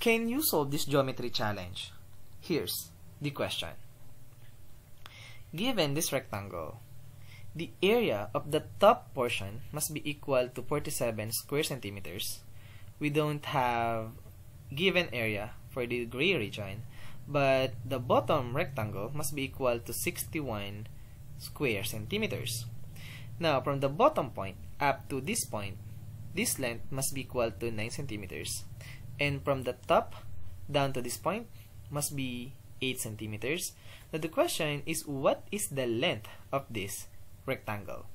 Can you solve this geometry challenge? Here's the question. Given this rectangle, the area of the top portion must be equal to 47 square centimeters. We don't have given area for the gray region, but the bottom rectangle must be equal to 61 square centimeters. Now, from the bottom point up to this point, this length must be equal to 9 centimeters. And from the top down to this point must be 8 centimeters. Now, the question is what is the length of this rectangle?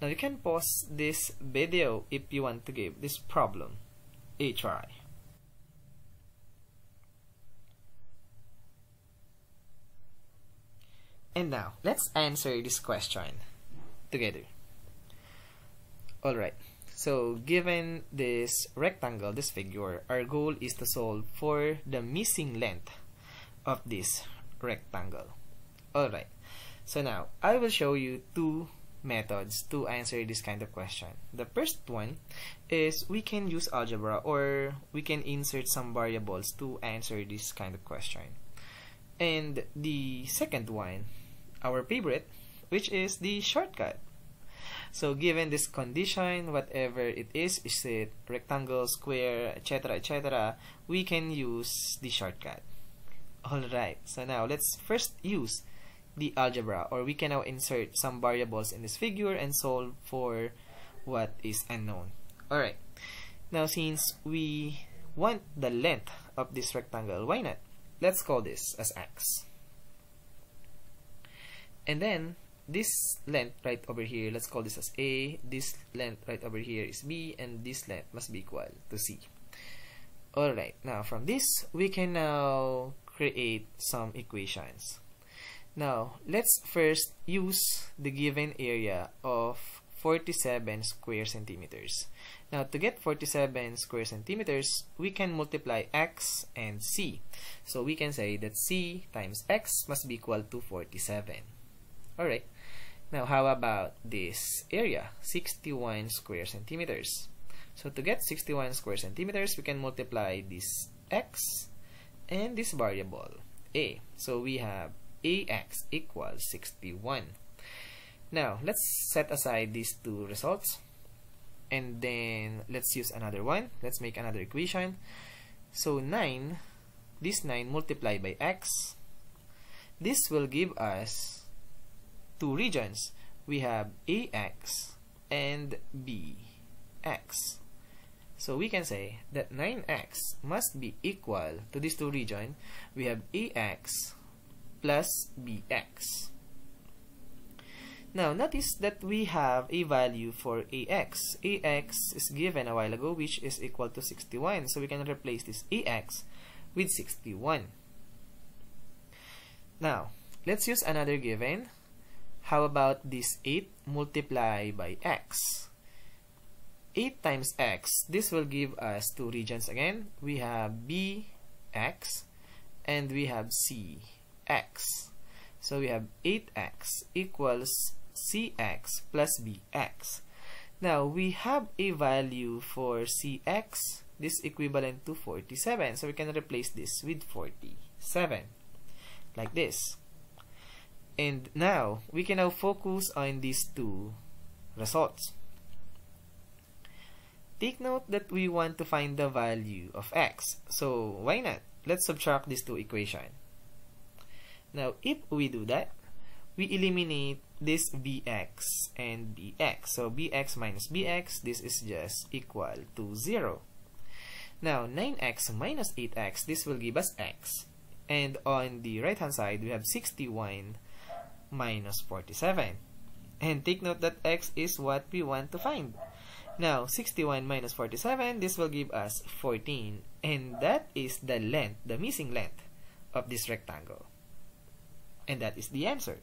Now, you can pause this video if you want to give this problem a try. And now, let's answer this question together. Alright, so given this rectangle, this figure, our goal is to solve for the missing length of this rectangle. Alright, so now, I will show you two methods to answer this kind of question. The first one is we can use algebra or we can insert some variables to answer this kind of question. And the second one our favorite, which is the shortcut. So given this condition, whatever it is, is it rectangle, square, etc., etc., we can use the shortcut. Alright, so now let's first use the algebra or we can now insert some variables in this figure and solve for what is unknown. Alright, now since we want the length of this rectangle, why not? Let's call this as x and then this length right over here let's call this as a this length right over here is b and this length must be equal to c. Alright now from this we can now create some equations. Now let's first use the given area of 47 square centimeters. Now to get 47 square centimeters we can multiply x and c. So we can say that c times x must be equal to 47 Alright. Now, how about this area? 61 square centimeters. So, to get 61 square centimeters, we can multiply this x and this variable a. So, we have ax equals 61. Now, let's set aside these two results. And then, let's use another one. Let's make another equation. So, 9, this 9 multiplied by x, this will give us two regions. We have AX and BX. So we can say that 9x must be equal to these two regions. We have AX plus BX. Now, notice that we have a value for AX. AX is given a while ago, which is equal to 61. So we can replace this AX with 61. Now, let's use another given. How about this 8 multiplied by x? 8 times x, this will give us two regions again. We have bx and we have cx. So we have 8x equals cx plus bx. Now, we have a value for cx, this equivalent to 47. So we can replace this with 47, like this. And now, we can now focus on these two results. Take note that we want to find the value of x. So, why not? Let's subtract these two equations. Now, if we do that, we eliminate this bx and bx. So, bx minus bx, this is just equal to 0. Now, 9x minus 8x, this will give us x. And on the right hand side, we have 61 minus 47. And take note that x is what we want to find. Now, 61 minus 47, this will give us 14. And that is the length, the missing length of this rectangle. And that is the answer.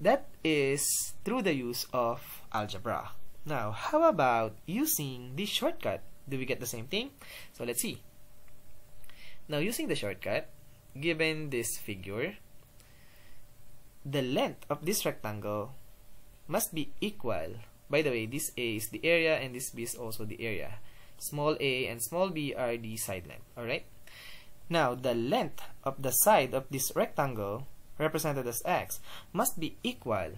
That is through the use of algebra. Now, how about using the shortcut? Do we get the same thing? So, let's see. Now, using the shortcut, given this figure, the length of this rectangle must be equal. By the way, this A is the area and this B is also the area. small a and small b are the side length alright now the length of the side of this rectangle represented as x must be equal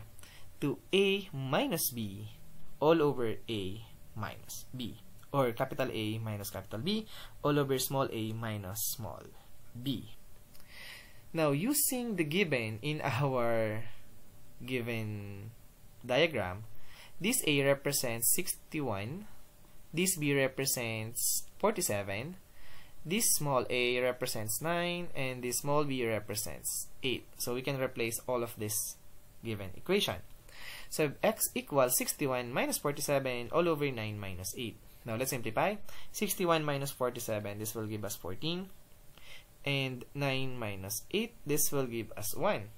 to a minus b all over a minus b or capital A minus capital B all over small a minus small b. Now using the given in our given diagram, this A represents 61, this B represents 47, this small a represents 9, and this small b represents 8. So we can replace all of this given equation. So x equals 61 minus 47 all over 9 minus 8. Now let's simplify. 61 minus 47, this will give us 14. And 9 minus 8, this will give us 1.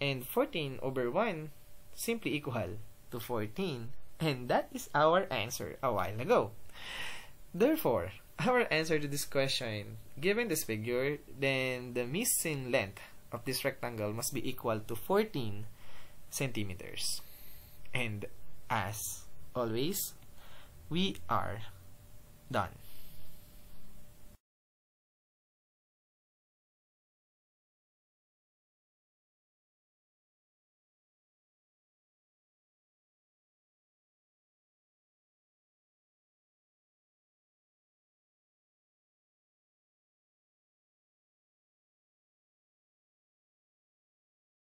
And 14 over 1 simply equal to 14. And that is our answer a while ago. Therefore, our answer to this question, given this figure, then the missing length of this rectangle must be equal to 14 centimeters. And as always, we are done.